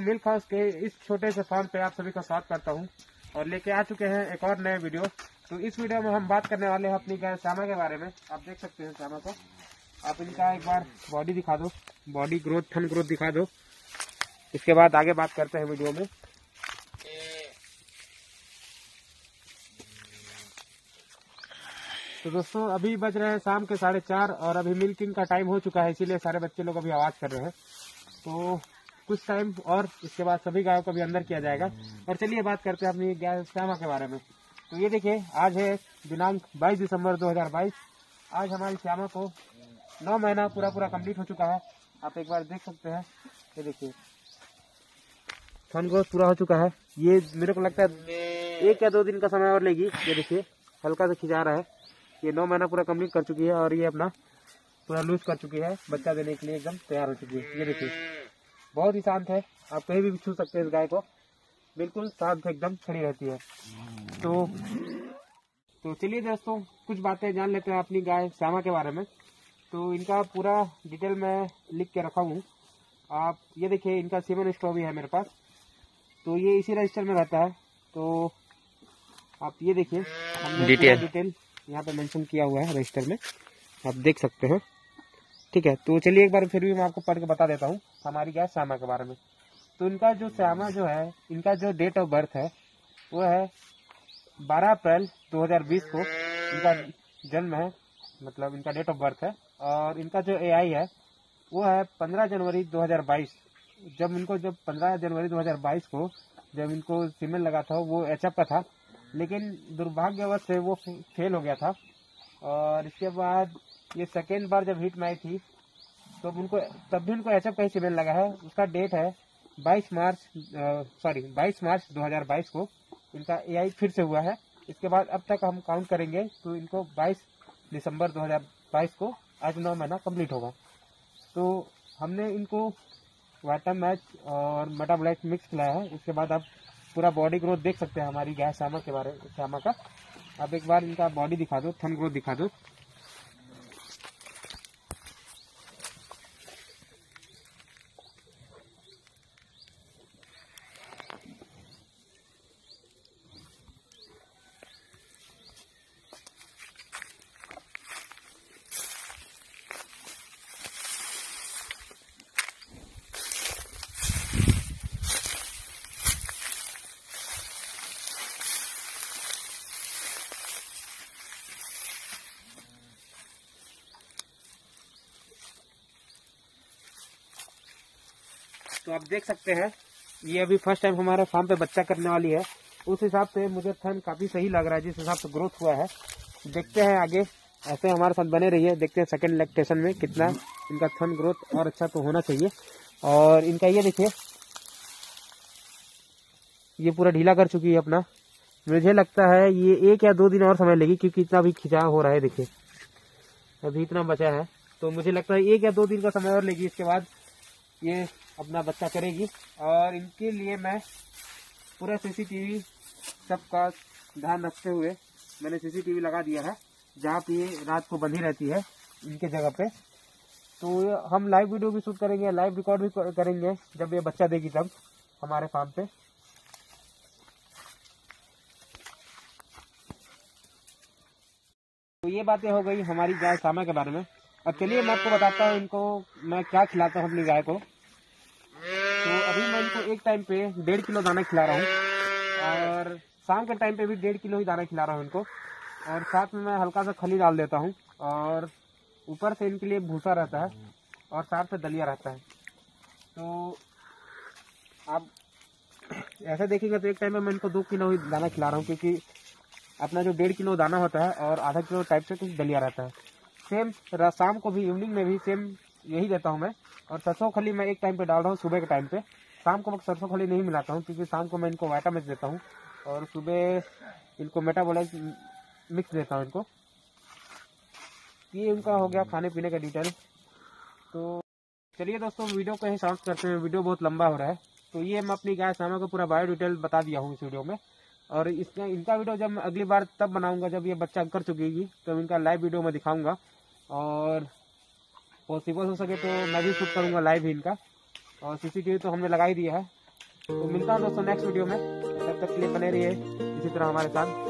Milk house के इस छोटे से फार्म पे आप सभी का स्वागत करता हूँ और लेके आ चुके हैं एक और नए वीडियो। तो इस वीडियो में हम बात करने वाले हैं अपनी गाय श्यामा के बारे में। आप देख सकते हैं श्यामा को। आप इनका एक बार बॉडी दिखा दो। बॉडी ग्रोथ थन ग्रोथ दिखा दो। इसके बाद आगे बात करते हैं वीडियो में। तो दोस्तों, अभी बज रहे हैं शाम के साढ़े चार और अभी मिल्किंग का टाइम हो चुका है, इसीलिए सारे बच्चे लोग अभी आवाज़ कर रहे हैं। तो कुछ टाइम और इसके बाद सभी गायों को भी अंदर किया जाएगा। और चलिए बात करते हैं अपनी गाय श्यामा के बारे में। तो ये देखिए, आज है दिनांक 22 दिसंबर 2022 आज हमारी श्यामा को नौ महीना पूरा पूरा कंप्लीट हो चुका है। आप एक बार देख सकते हैं। ये देखिए। थन ग्रोथ पूरा हो चुका है। ये मेरे को लगता है एक या दो दिन का समय और लेगी। ये देखिए, हल्का से खिंचा रहा है। ये नौ महीना पूरा कंप्लीट कर चुकी है और ये अपना पूरा लूज कर चुकी है। बच्चा देने के लिए एकदम तैयार हो चुकी है। ये देखिए। बहुत ही शांत है। आप कहीं भी छू सकते हैं इस गाय को। बिल्कुल शांत एकदम खड़ी रहती है। तो तो चलिए दोस्तों कुछ बातें जान लेते हैं अपनी गाय श्यामा के बारे में। तो इनका पूरा डिटेल मैं लिख के रखा हूँ। आप ये देखिए इनका सीमन स्टोव भी है मेरे पास। तो ये इसी रजिस्टर में रहता है। तो आप ये देखिए हमने डिटेल। डिटेल यहाँ पे मेंशन किया हुआ है रजिस्टर में। आप देख सकते हैं। ठीक है तो चलिए एक बार फिर भी मैं आपको पढ़ के बता देता हूँ, हमारी गाय श्यामा के बारे में। तो इनका जो श्यामा जो है, इनका जो डेट ऑफ़ बर्थ है, वो है 12 अप्रैल 2020 को इनका जन्म है मतलब इनका डेट ऑफ़ बर्थ है, और इनका जो एआई है, वो है 15 जनवरी 2022 जब इनको, जब 15 जनवरी 2022 को जब इनको सीमेंट लगा था, वो एचएफ का था, लेकिन दुर्भाग्यवश से वो फेल हो गया था, और इसके बाद ये सेकेंड बार जब हिट में आई थी तो उनको, तब भी उनको का ही सीमेंट लगा है, उसका डेट है 22 मार्च सॉरी 22 मार्च 2022 को इनका एआई फिर से हुआ है। इसके बाद अब तक हम काउंट करेंगे तो इनको 22 दिसंबर 2022 को आज नौ महीना कंप्लीट होगा। तो हमने इनको वाटर मैच और मेटाबोलाइट मिक्स खिलाया है। इसके बाद आप पूरा बॉडी ग्रोथ देख सकते हैं, हमारी गाय श्यामा के बारे में श्यामा का। आप एक बार इनका बॉडी दिखा दो थन ग्रोथ दिखा दो। तो आप देख सकते हैं, ये अभी फ़र्स्ट टाइम हमारे फार्म पे बच्चा करने वाली है। उस हिसाब से मुझे थन काफ़ी सही लग रहा है, जिस हिसाब से ग्रोथ हुआ है। देखते हैं आगे, ऐसे हमारे साथ बने रहिए। देखते हैं सेकंड इलेक्ट्रेशन में कितना इनका थन ग्रोथ और अच्छा तो होना चाहिए। और इनका ये देखिए, ये पूरा ढीला कर चुकी है अपना। मुझे लगता है ये एक या दो दिन और समय लेगी, क्योंकि इतना भी खिंचाव हो रहा है, देखिए। अभी इतना बचा है। तो मुझे लगता है एक या दो दिन का समय और लेगी। इसके बाद ये अपना बच्चा करेगी। और इनके लिए मैं पूरा सीसीटीवी सबका ध्यान रखते हुए मैंने सीसीटीवी लगा दिया है, जहाँ पे रात को बंधी रहती है इनके जगह पे। तो हम लाइव वीडियो भी शूट करेंगे लाइव रिकॉर्ड भी करेंगे, जब ये बच्चा देगी तब हमारे फार्म पे। तो ये बातें हो गई हमारी गाय सामा के बारे में। अब चलिए मैं आपको बताता हूँ इनको, मैं क्या खिलाता हूँ अपनी गाय को। एक टाइम पे डेढ़ किलो दाना खिला रहा हूँ। और शाम के टाइम पे भी डेढ़ किलो ही दाना खिला रहा हूँ इनको। और साथ में मैं हल्का सा खली डाल देता हूँ। और ऊपर से इनके लिए भूसा रहता है और साथ से दलिया रहता है। तो आप ऐसे देखेंगे तो एक टाइम में मैं इनको दो किलो ही दाना खिला रहा हूँ, क्योंकि अपना जो डेढ़ किलो दाना होता है और आधा किलो टाइप से कुछ दलिया रहता है। सेम शाम को भी इवनिंग में भी सेम यही देता हूँ मैं। और सरसों खली मैं एक टाइम पे डाल रहा हूँ, सुबह के टाइम पे। शाम को मैं सरसों खली नहीं मिलाता हूँ, क्योंकि शाम को मैं इनको वाइटामिन देता हूँ और सुबह इनको मेटाबोलाइज मिक्स देता हूँ इनको। ये उनका हो गया खाने पीने का डिटेल तो चलिए दोस्तों, वीडियो को ही शांत करते हैं। वीडियो बहुत लंबा हो रहा है। तो ये मैं अपनी गाय सामा को पूरा बायो डिटेल बता दिया हूँ इस वीडियो में। और इसका, इनका वीडियो जब मैं अगली बार तब बनाऊँगा, जब ये बच्चा कर चुकेगी तो इनका लाइव वीडियो मैं दिखाऊँगा। और पॉसिबल हो सके तो मैं भी शूट करूँगा लाइव ही इनका। और सीसीटीवी तो हमने लगा ही दिया है। तो मिलता हूँ दोस्तों नेक्स्ट वीडियो में। तब तक के लिए बने रहिए। इसी तरह हमारे साथ।